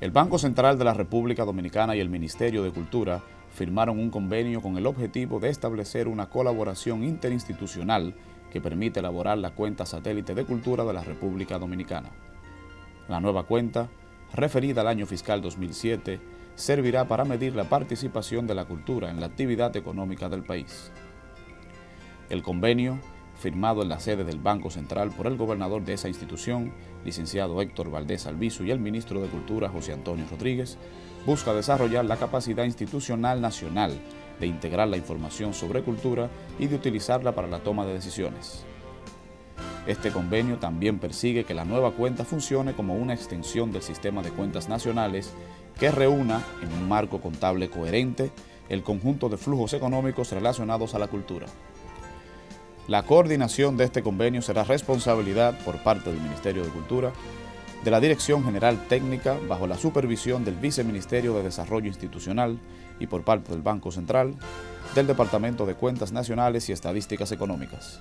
El Banco Central de la República Dominicana y el Ministerio de Cultura firmaron un convenio con el objetivo de establecer una colaboración interinstitucional que permite elaborar la cuenta satélite de cultura de la República Dominicana. La nueva cuenta, referida al año fiscal 2007, servirá para medir la participación de la cultura en la actividad económica del país. El convenio firmado en la sede del Banco Central por el gobernador de esa institución, licenciado Héctor Valdés Albizu, y el ministro de Cultura, José Antonio Rodríguez, busca desarrollar la capacidad institucional nacional de integrar la información sobre cultura y de utilizarla para la toma de decisiones. Este convenio también persigue que la nueva cuenta funcione como una extensión del sistema de cuentas nacionales que reúna, en un marco contable coherente, el conjunto de flujos económicos relacionados a la cultura. La coordinación de este convenio será responsabilidad por parte del Ministerio de Cultura, de la Dirección General Técnica bajo la supervisión del Viceministerio de Desarrollo Institucional y por parte del Banco Central, del Departamento de Cuentas Nacionales y Estadísticas Económicas.